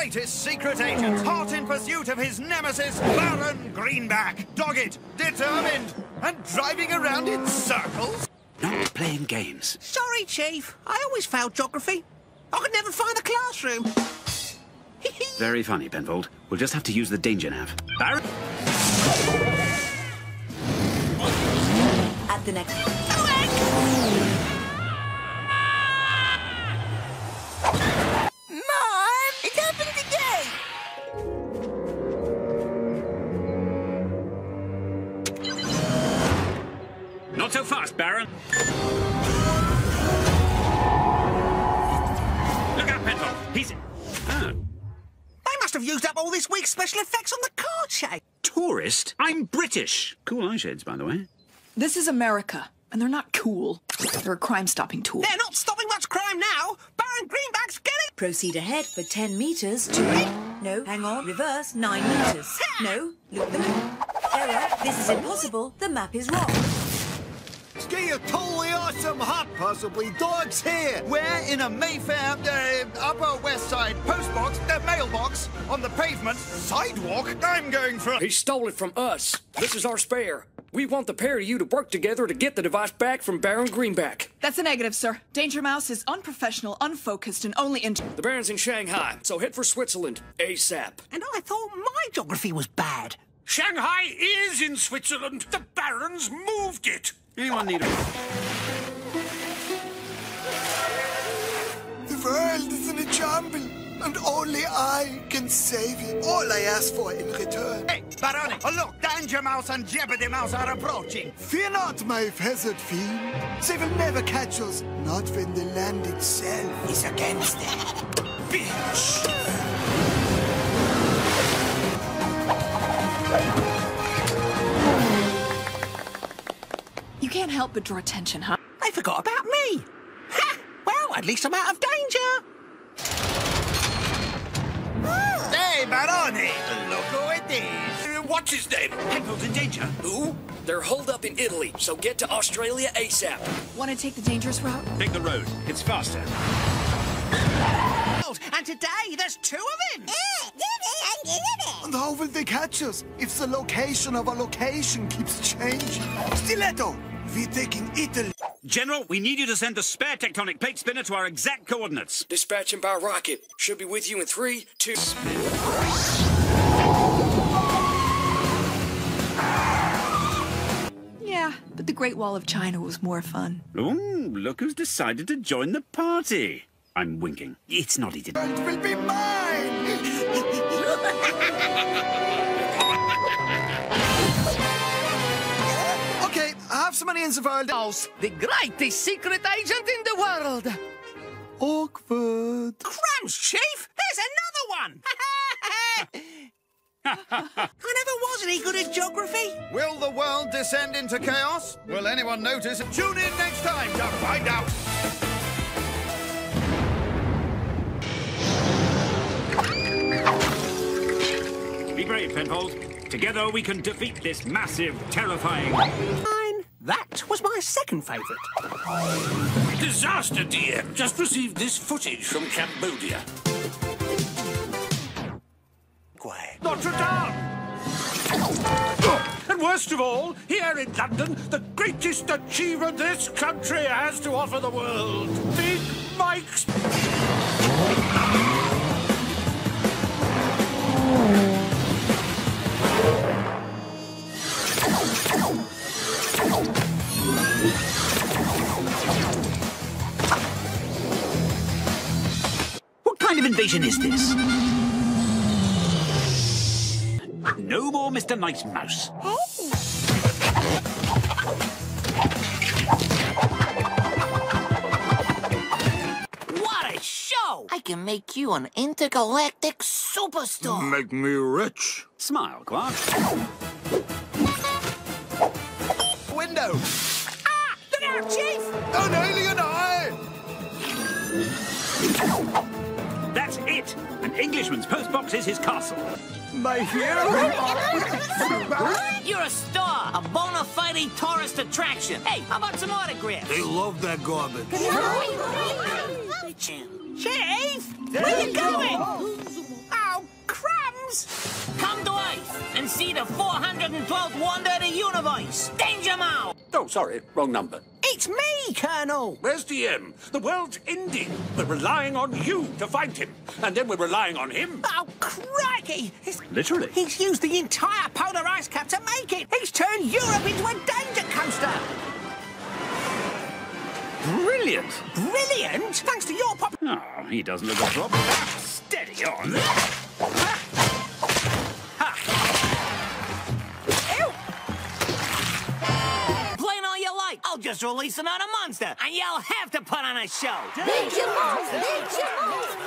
greatest secret agent, hot in pursuit of his nemesis, Baron Greenback. Dogged, determined, and driving around in circles. Not playing games. Sorry, Chief. I always failed geography. I could never find the classroom. Very funny, Penfold. We'll just have to use the danger nav. Baron? At the next... Not so fast, Baron. Look out, Penfold. He's... Ah, They must have used up all this week's special effects on the card shape. tourist? I'm British. Cool eyeshades, by the way. This is America, and they're not cool. They're a crime-stopping tool. They're not stopping much crime now. Baron Greenback's getting... Proceed ahead for 10 meters to... No, hang on. Reverse 9 meters. No, loop the. Error. This is impossible. The map is wrong. Ski a totally awesome hot, possibly dogs here. We're in a Mayfair, uh, Upper West Side postbox, uh, mailbox, on the pavement, sidewalk. I'm going for. He stole it from us. This is our spare. We want the pair of you to work together to get the device back from Baron Greenback. That's a negative, sir. Danger Mouse is unprofessional, unfocused, and only in... The Baron's in Shanghai, so head for Switzerland ASAP. And I thought my geography was bad. Shanghai is in Switzerland. The Barons moved it. Anyone need a... The world is in a jumble, and only I can save it. All I ask for in return. Hey, Barone, oh, look, Danger Mouse and Jeopardy Mouse are approaching. Fear not, my feathered fiend. They will never catch us, not when the land itself is against them. Bitch. Help but draw attention, huh? They forgot about me. Ha! Well, at least I'm out of danger. Hey, Barone, look who it is. Uh, What's his name? Penfold's in danger. Who? They're holed up in Italy, so get to Australia ASAP. Want to take the dangerous route? Take the road. It's faster. And today, there's two of them! And how will they catch us if the location of our location keeps changing? Stiletto, we're taking Italy. General, we need you to send the spare tectonic plate spinner to our exact coordinates. Dispatching by rocket. Should be with you in three, two. Yeah, but the Great Wall of China was more fun. Ooh, look who's decided to join the party. I'm winking. It's not eating. It will be mine. okay, I have some money in the world. Mouse, the greatest secret agent in the world. Awkward. Crumbs, Chief! There's another one! I never was any good at geography. Will the world descend into chaos? Will anyone notice? Tune in next time to find out. Be brave, Penfold. Together we can defeat this massive, terrifying. That was my second favourite. Disaster, DM. Just received this footage from Cambodia. Notre Dame! And worst of all, here in London, the greatest achievement this country has to offer the world. Big Mike's kind is this? No more Mr. Nice Mouse. What a show! I can make you an intergalactic superstar. Make me rich. Smile, Quark. Window. Ah! Look out, Chief! An alien eye. That's it. An Englishman's postbox is his castle. My hero. You're a star, a bona fide tourist attraction. Hey, how about some autographs? they love that garbage. Chief! Where are you going? Oh, Mouse! Come to Earth and see the 412th wonder of the universe, Danger Mouse! Oh, sorry, wrong number. It's me, Colonel! Where's DM? The world's ending. We're relying on you to find him. And then we're relying on him. Oh, crikey! He's, Literally. he's used the entire polar ice cap to make it! He's turned Europe into a danger coaster! Brilliant! Brilliant! Thanks to your pop... Oh, he doesn't look a drop. Steady on. just release another monster, and you'll have to put on a show.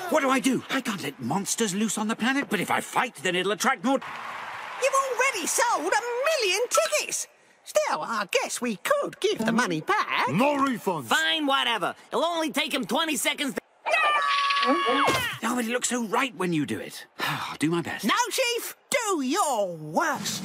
What do I do? I can't let monsters loose on the planet, but if I fight, then it'll attract more. You've already sold a million tickets. Still, I guess we could give the money back. No refunds. Fine, whatever. It'll only take him 20 seconds. To... Oh, but it looks so right when you do it. I'll do my best. Now, Chief, do your worst.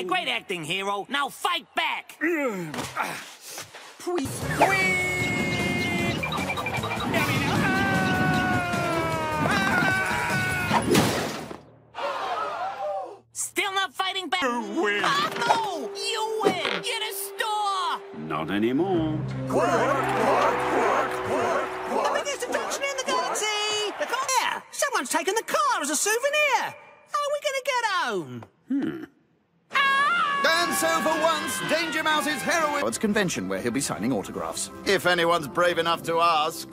Yeah, great acting, hero. Now fight back. Still not fighting back? You win. Ah, no! You win! Get a store! Not anymore. The biggest attraction in the galaxy! The car there! Someone's taken the car as a souvenir! How are we gonna get home? And so for once, Danger Mouse's heroine... It's convention where he'll be signing autographs. If anyone's brave enough to ask.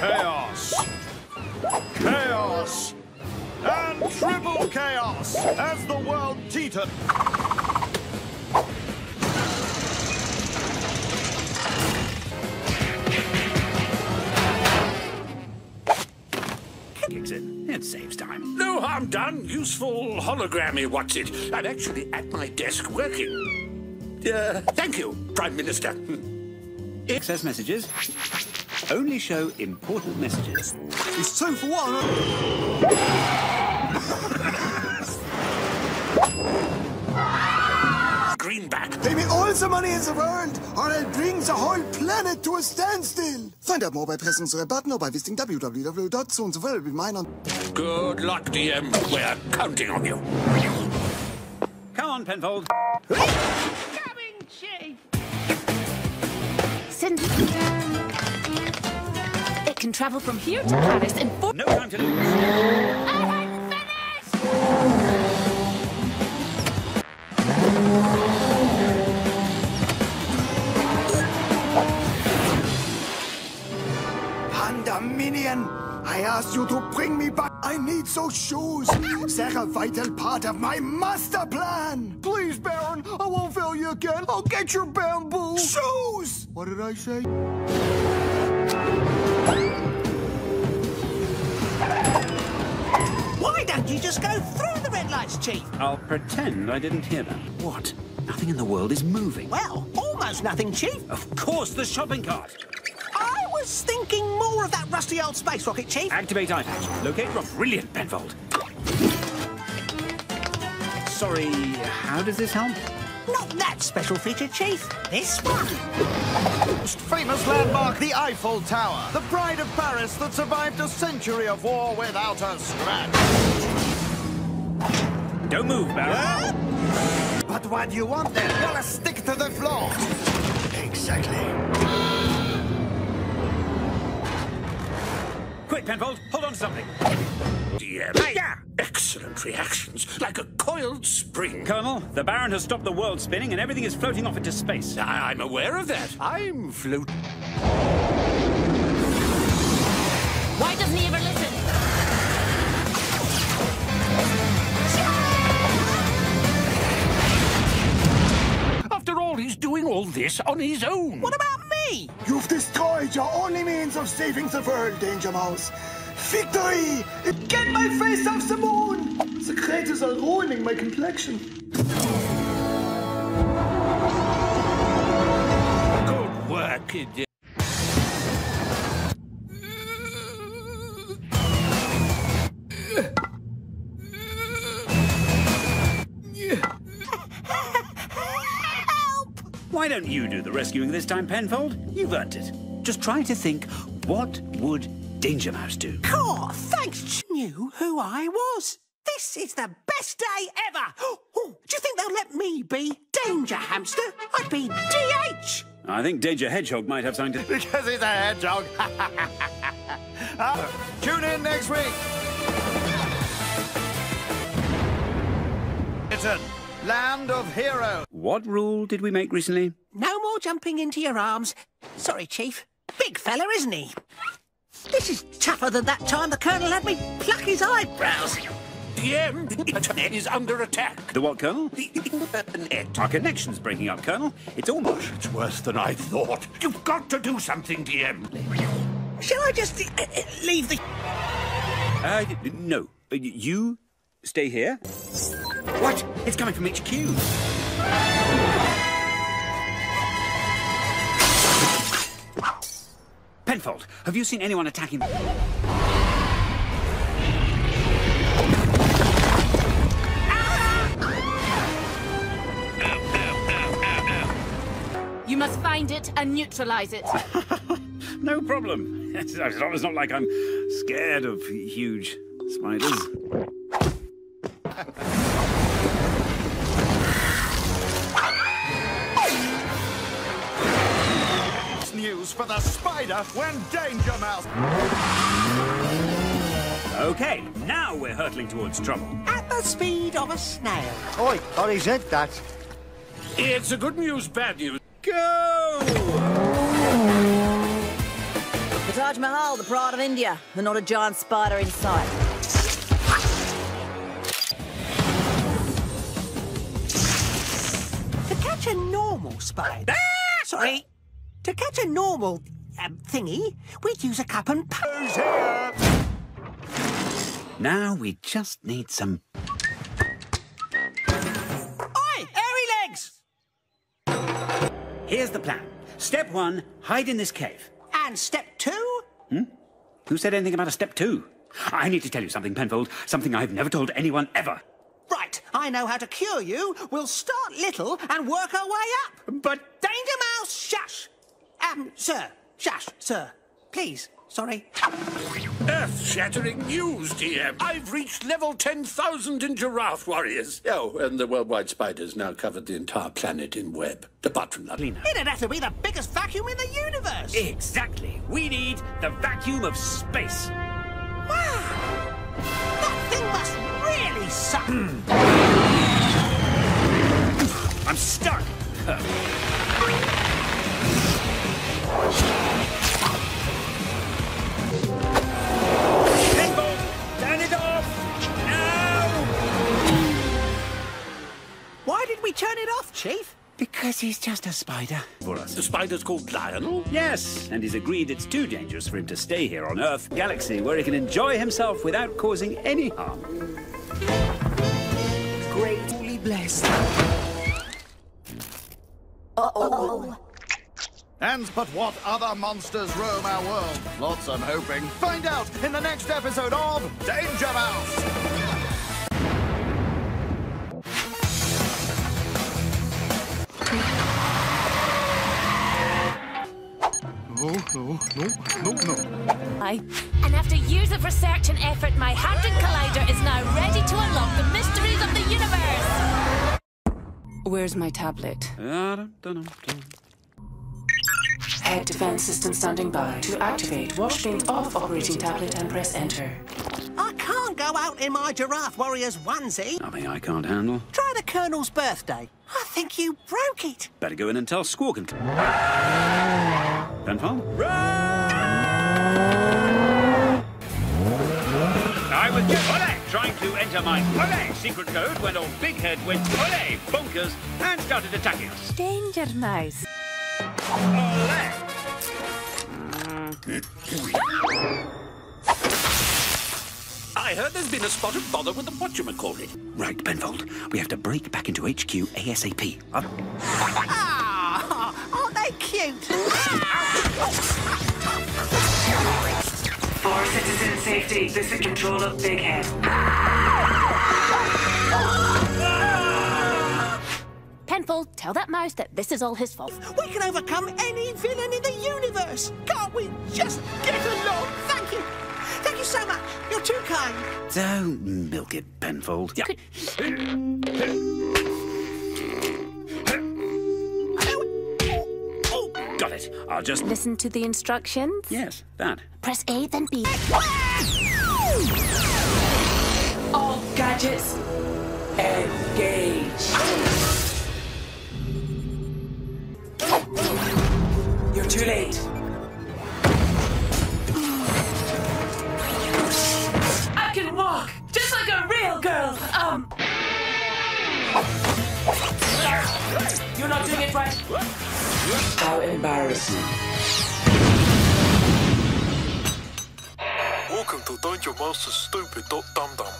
Chaos! Chaos! And triple chaos as the world teetered. Kicks in. It saves time. No harm done. Useful hologrammy, what's it? I'm actually at my desk working. Uh, thank you, Prime Minister. Access messages. Only show important messages. It's two for one. Greenback. Pay me all the money in the world, or I'll bring the whole planet to a standstill. Find out more by pressing the red button or by visiting on. Good luck, DM. We're counting on you. Come on, Penfold. Send. It can travel from here to Paris in four. No time to lose. Ah! Panda Minion, I asked you to bring me back. I need those shoes. They're a vital part of my master plan. Please, Baron, I won't fail you again. I'll get your bamboo. Shoes! What did I say? Why don't you just go through the red lights, Chief? I'll pretend I didn't hear that. What? Nothing in the world is moving. Well, almost nothing, Chief. Of course, the shopping cart. I was thinking more of that rusty old space rocket, Chief. Activate eye patch. Locate rock. Brilliant, Penfold. Sorry, how does this help? Not that special feature, Chief. This one. Most famous landmark, the Eiffel Tower. The pride of Paris that survived a century of war without a scratch. Don't move, Baron. But what do you want then? Wanna stick to the floor? Exactly. Quick, Penfold, hold on to something. DM. Yeah. Excellent reactions, like a coiled spring. Colonel, the Baron has stopped the world spinning and everything is floating off into space. I- I'm aware of that. I'm float. Why doesn't he ever listen? After all, he's doing all this on his own. What about me? You've destroyed your only means of saving the world, Danger Mouse. Victory! Get my face off the moon! The craters are ruining my complexion. Good work, kid. Don't you do the rescuing this time, Penfold? You've earned it. Just try to think, what would Danger Mouse do? Oh, thanks. Knew who I was. This is the best day ever. Oh, do you think they'll let me be Danger Hamster? I'd be DH. I think Danger Hedgehog might have something to... Because he's a hedgehog. Uh, tune in next week. Britain, land of heroes. What rule did we make recently? No more jumping into your arms. Sorry, Chief. Big fella, isn't he? This is tougher than that time the Colonel had me pluck his eyebrows. DM, the internet is under attack. The what, Colonel? The internet. Our connection's breaking up, Colonel. It's almost... It's worse than I thought. You've got to do something, DM. Shall I just uh, uh, leave the... Uh, no. Uh, You stay here. What? It's coming from HQ. Penfold, have you seen anyone attacking... You must find it and neutralize it. No problem. It's not, it's not like I'm scared of huge spiders. News for the spider when Danger Mouse. Okay, now we're hurtling towards trouble. At the speed of a snail. Oi, Ollie said that. It's a good news, bad news. Go! The Taj Mahal, the pride of India, and not a giant spider in sight. To catch a normal spider... Ah! Sorry. To catch a normal um, thingy, we'd use a cup and... Who's here? Now we just need some... Oi, airy legs! Here's the plan. Step one, hide in this cave. And step two? Who said anything about a step two? I need to tell you something, Penfold. Something I've never told anyone ever. Right, I know how to cure you. We'll start little and work our way up. But Danger Mouse, shush! Um, sir, shush, sir. Please, sorry. Earth-shattering news, DM. I've reached level 10,000 in Giraffe Warriors. Oh, and the worldwide spiders now covered the entire planet in web, apart from that. Lena. It'd have to be the biggest vacuum in the universe. Exactly. We need the vacuum of space. Wow! That thing must really suck. I'm stuck. Penfold, turn it off! Now! Why did we turn it off, Chief? Because he's just a spider. For us. The spider's called Lionel? Yes, and he's agreed it's too dangerous for him to stay here on Earth Galaxy, where he can enjoy himself without causing any harm. Greatly blessed. And but what other monsters roam our world? Lots, I'm hoping. Find out in the next episode of Danger Mouse. No, no, no, no, no. I. And after years of research and effort, my Hadron Collider is now ready to unlock the mysteries of the universe. Where's my tablet? Head defense system standing by. To activate, wash beams off operating tablet and press enter. I can't go out in my Giraffe Warriors onesie. Nothing I can't handle. Try the Colonel's birthday. I think you broke it. Better go in and tell Squawk and... Penfold? I was just Ole, trying to enter my Ole secret code when old Big Head went Ole bonkers and started attacking us. Danger Mouse. Ole! Oh, I heard there's been a spot of bother with the whatchamacallit. Right, Penfold. We have to break back into HQ ASAP. Uh, Ah, aren't they cute? For citizen safety, this is control of Big Head. Pen tell that mouse that this is all his fault. We can overcome any villain in the universe. Can't we just get along? Thank you. Thank you so much. You're too kind. Don't milk it, Penfold. Yeah. Oh, got it. I'll just. Listen to the instructions. Yes, that. Press A, then B. All gadgets, engage. A real girl. Um. You're not doing it right. How embarrassing. Welcome to Danger Master Stupid Dum Dum.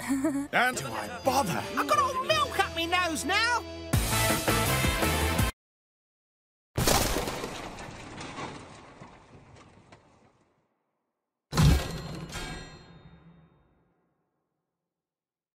And why bother? I've got all milk up my nose now.